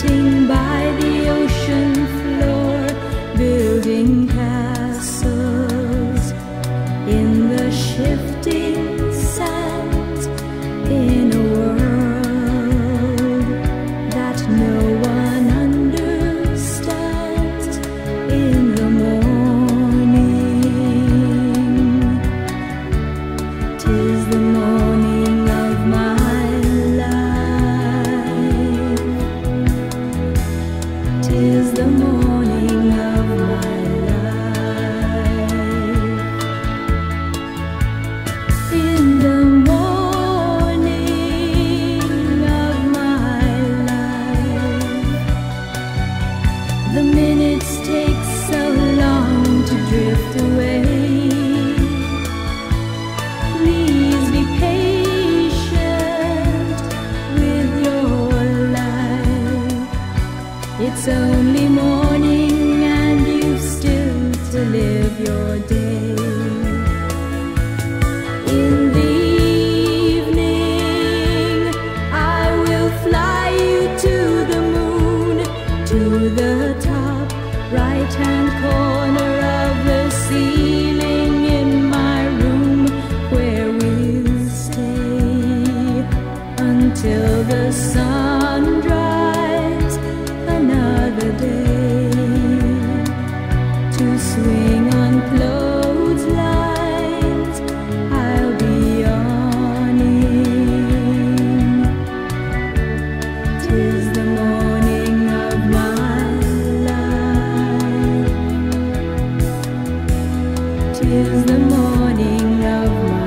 sitting by the ocean floor, building. It's only morning and you've still to live your day. In the evening I will fly you to the moon To the Tis the morning of my